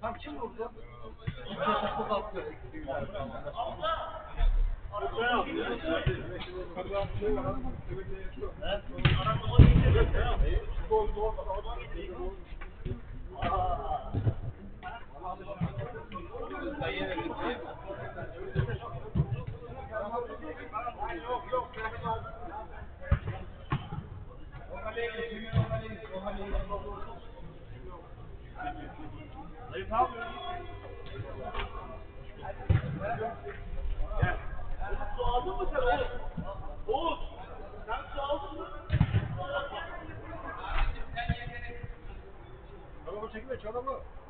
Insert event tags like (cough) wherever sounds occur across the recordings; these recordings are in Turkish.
Tam kim vurdu? İlk kez çok attı. Su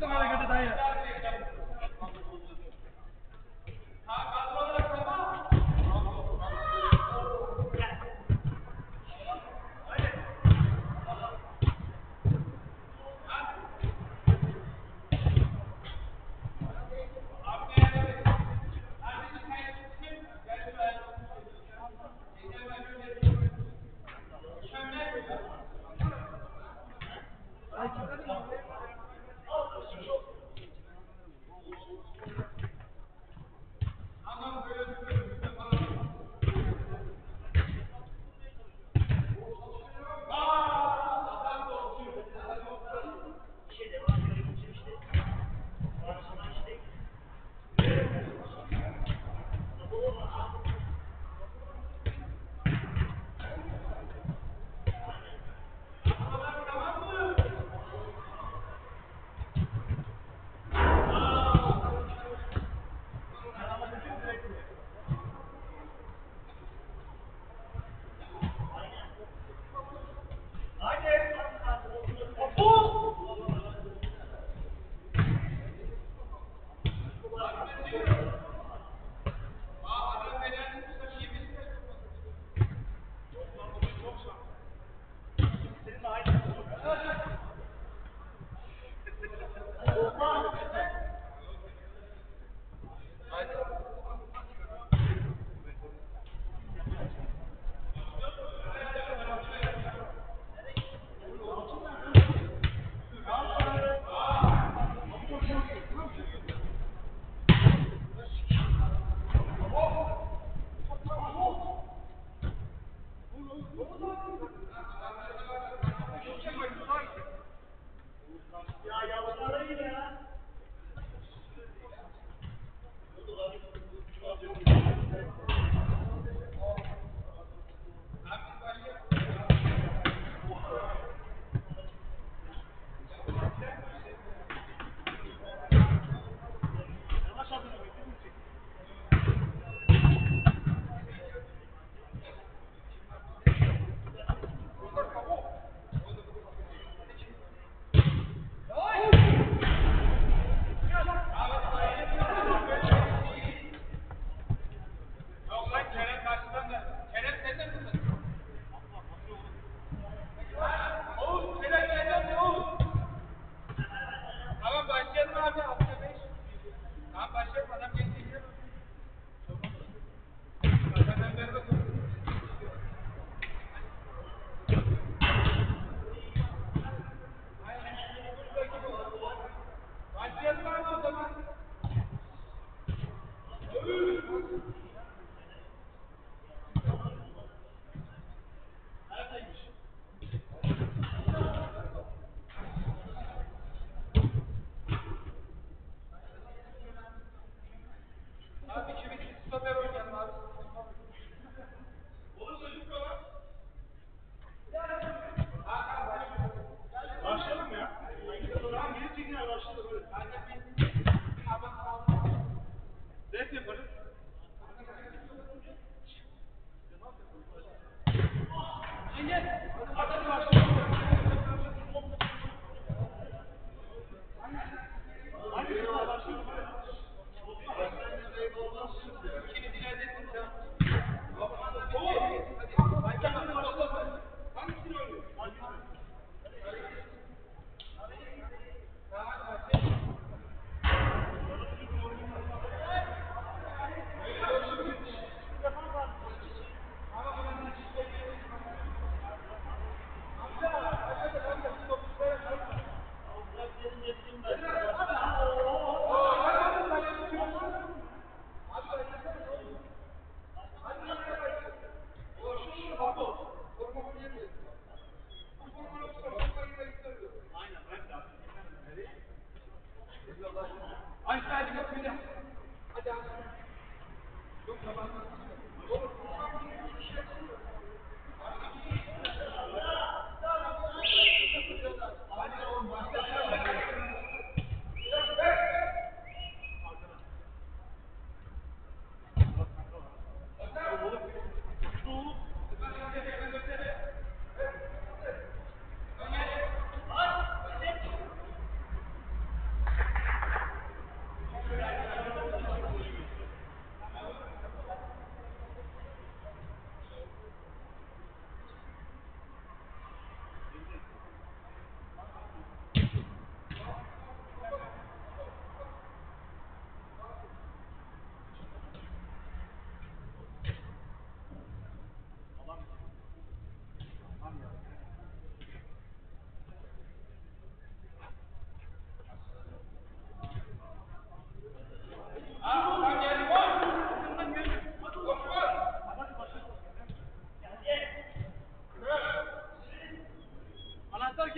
Come on, I got the diet.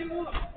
Kim oğlum?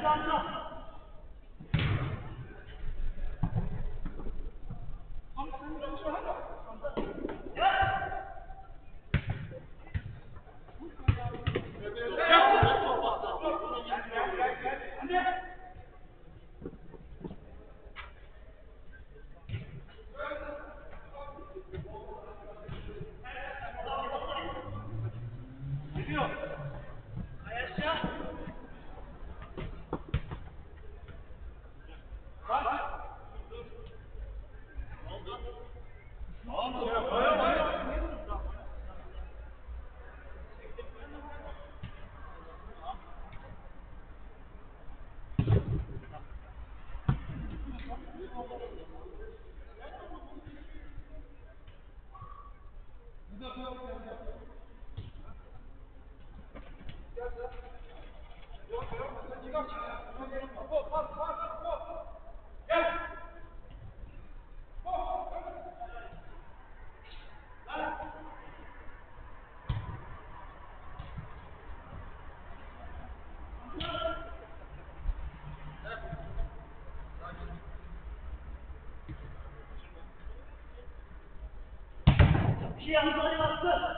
stop, stop. Bir şey yaptı.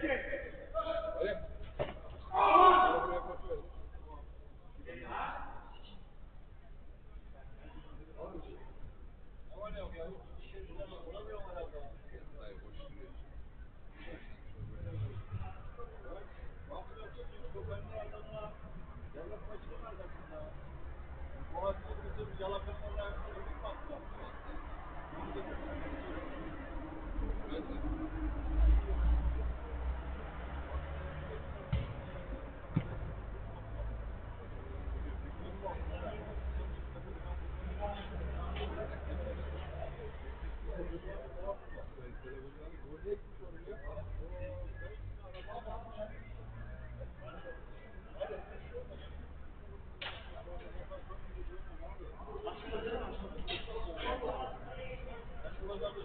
shit (laughs)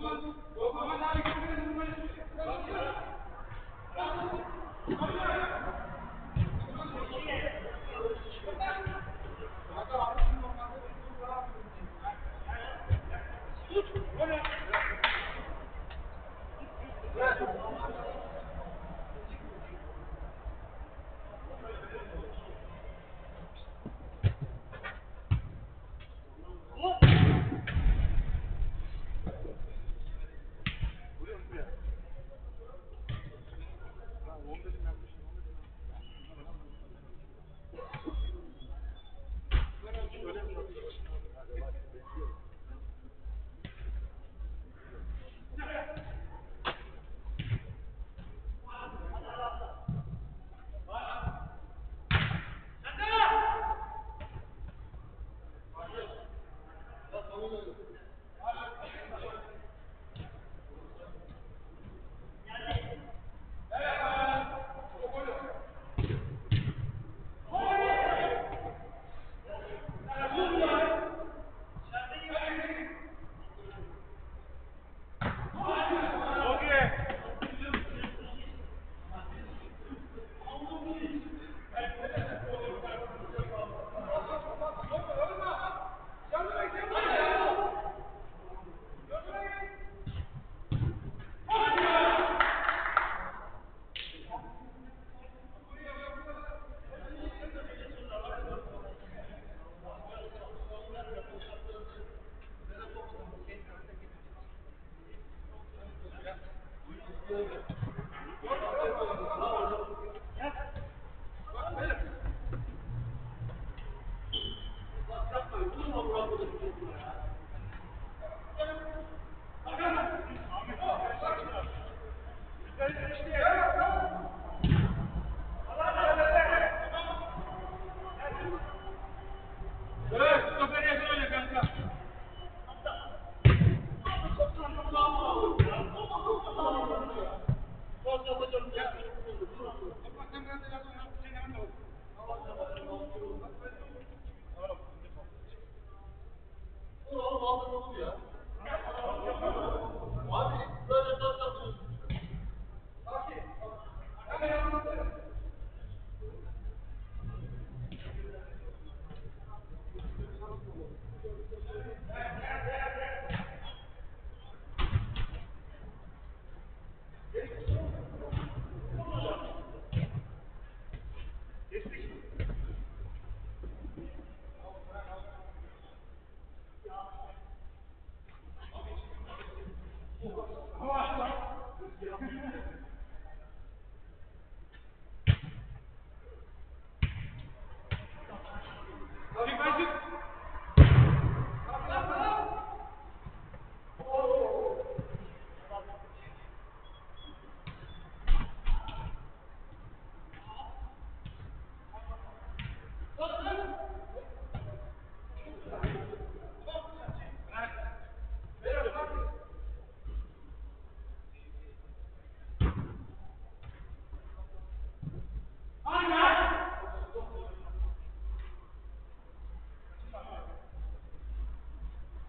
Thank you.